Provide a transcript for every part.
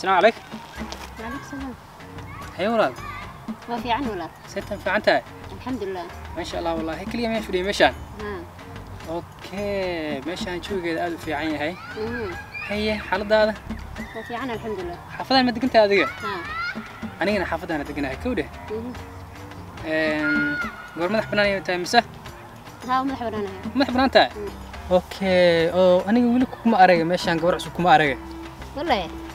السلام عليكم وعليكم السلام هي ولاد waa fiican walaal ستة fiican tahay alxamdulilah ما شاء الله والله keliya miyaan fadhiyay meeshaan haa okay meeshaan jawigeeda aad u fiican yahay mhm. haye xaaladaada waa fiican alxamdulilah xaafadaan ma degantahay adiga haa anigana xaafadaana deganahay kowdhe mhm. goor madax bannaan ayay tahay mise haa u madax banaanahay madax bannaan tahay okay oo aniga weli kuma araga meeshaan gabar cusub kuma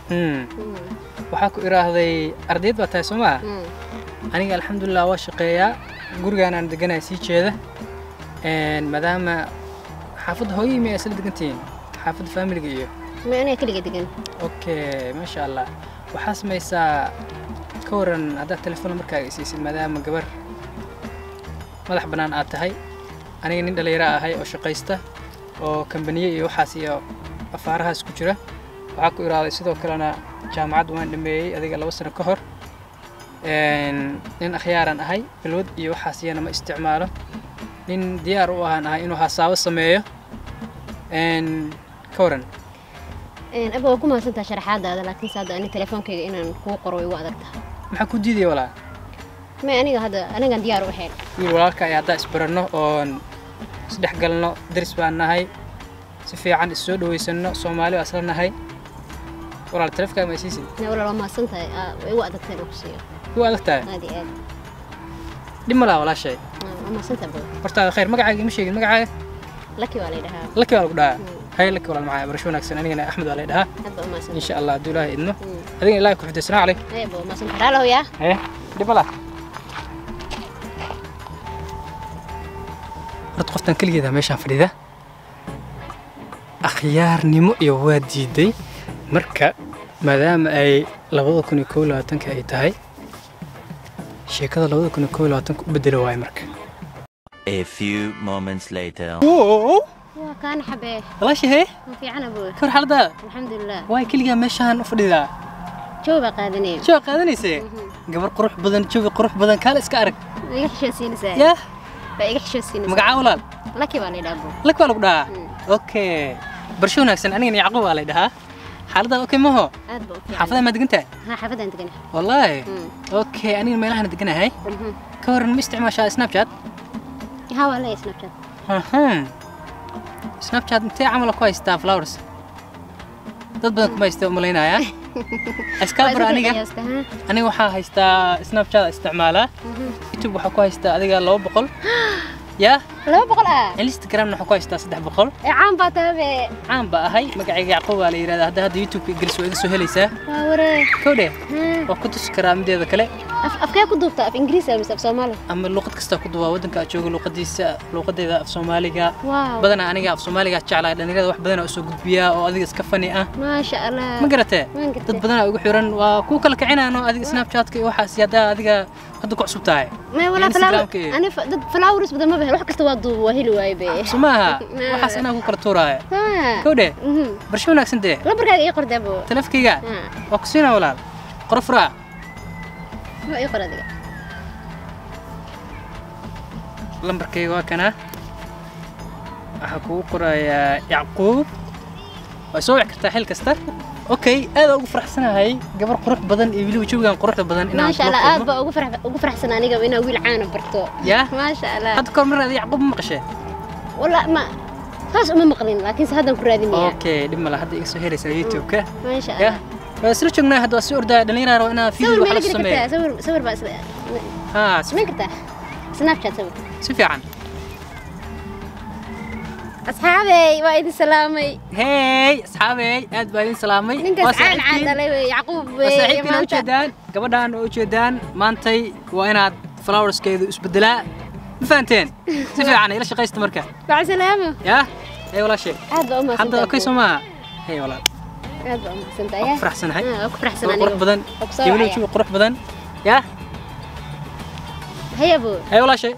Hmm. Mhm. waxaa ku iraahday ardayd baa tahay soo maha Mhm. aniga alxamdulilah waa shaqeeyaa. Gurigaanaan deganahay sii jeeda. Maadaama xaafadda hooyii mi ay isla degantihiin? Xaafadda faamiliga iyo. Okay maasha allah waxaa samaysaa ka waran haddaad telefoon markaaga isiisid maadaama gabar madax bannaan aad tahay. Aniga nin dhallinyaro ahay oo shaqaysta oo kambaniye iyo waxaas iyo afaarahaas ku jira waxaa ku iraaday sidoo kalena jaamacad waan dhameeyey adiga laba sano ka hor. Nin akhyaaran ahay balwad iyo waxaas iyana ma isticmaalo. Nin diyaar u ahaan ahay inuu hasaabo sameeyo. Ka waran aba waa ku mahadsantaha sharaxaadaada laakiin se hadda ani telefoonkayga inaan kuu qoro way igu adag tahay. Maxaa ku diidaya walaa? May aniga hadda anigan diyaar u ahayn. Wiil walaalka ay haddaa isbaranno oon isdhex galno daris baan nahay si fiican is soo dhawaysanno soomaali baa isla nahay iyo aad dhib ma laha walaashay Aa, waa mahadsan tahay bro hortaada khayr magacaaga ima sheegin magacaaga laki waa la yidhahaa laki baa lagu dhahaa Mm. hay laki walaal macaa barasho wanaagsan anigana axmed waa lay dhahaa aad baa u mahadsan insha allah hadduu ilaahay idno Mm. adigana ilaahay ku xifdiyo salaamu calaykum ay aba waa mahadsan tahay raalow yaa haye dhib ma laha horta qoftan keligeeda meeshaan fadhida akhyaarnimo iyo waa diiday marka maadaama ay labada kun iyo kow labaatanka ay tahay sheekada labada kun iyo kow labaatanka u bedelo waayo marka A few moments later. waa kaana xabee walaasha hee waa fiican abo kawar xaaladaada alxamdulilah waay keligaa meeshaan u fadhidaa joog baa qaadanaya jawa qaadanayse gabar qurux badan jawi qurux badan kaale iska arag waa iga xishoodsiinaysaa yaa baa iga xishoodsiinaysaa magacaa walaal laki baa la yidhaha abo lak baa lagu dhahaa Mm. okay barsho يعني. حافظة أوكي ما هو؟ حافظة ما دقنتها؟ ها حافظة دقنها. والله. مم. أوكي أنا ما أنا دقنها هاي. كور مستعمل شات سناب شات. ها والله سناب شات. ها سناب شات أنت عمله كويس تاع فلاورز تضبط ما يستعملينها يا. اسكابر أنا أنا وحا هيستا سناب شات استعماله. يوتيوب وحا كويس تاع أدق 200 يا. آه. انستغرام نحو كويس تاس ده بخل إيه، عام بتابع عام بقهاي ما قاعد يعقوب على يراد هذا هذا يوتيوب يجلس ويجلس هلي سه آه، وراي كوده وكنت انستغرام دي هذا كله أف أفكار كنت دوبتها في إنجليزي أو في سومالي؟ أما اللغة كنت كنت دوبها ودن كأشوف اللغة دي س اللغة دي في سومالي كا. واو. بدنا أنا كا في سومالي كا تشعل لأن كذا واحد بدنا أسوق بيا أو أذيك سكفني أه. ما شاء الله. ما ولا يعني فلاورس أنا فلاورس بدنا ما بيروح كنت دوبها duuba waa heli waaye be so maaha waxaas anaa ku kala tuuraaya haa kowdhe Mhm. barsho wanaagsan dee lambarkaaga ii qor dabo taleefkayga haa waa ku siinaa walaal qoro furaa ma ii qor adiga lambarkayga waa kana waxaa kugu qorayaa yacquub waa soo wici kartaa xil kasta okay aad ugu faraxsanahay gabar qurux badan iyo weliba jawigan quruxda badan inaan maasha kula allah aad kulmo. baa ugu farax- ugu faraxsan aniga inaa wiil caana barto yaa maasha allah hadda kahor mar adi yacquub ma maqashee wala ma taas uma maqlin laakiinse haddaan ku raadinaya okay dhib mala hadda iga soo helaysaa youtube-ka maasha ya allah waa isla joognaa hadda waa sii ordaya dhalinyara raba inaa sawir video ma wax ila la geli kartaa sameeyo sawir sawir baa isla haa si- samayn kartaa snapchat sawir si fiican أصحابي وايد سلامي هاي أصحابي أنت وايد سلامي نكسر عن عدلي يعقوب وسعيد بن أوتشدان قبل أن أوتشدان مانتي وأنا فلاورز كيدو إسبدلاء فانتين سيف عنا إلى شقي استمركة مع السلامة. يا؟ أي والله شيء حتى أوكي سما هي والله. أفرح سنة هاي. آه، أفرح سنة قرح بدن. يقولي شو قرح بدن؟ يا؟ هي أبو هي والله شيء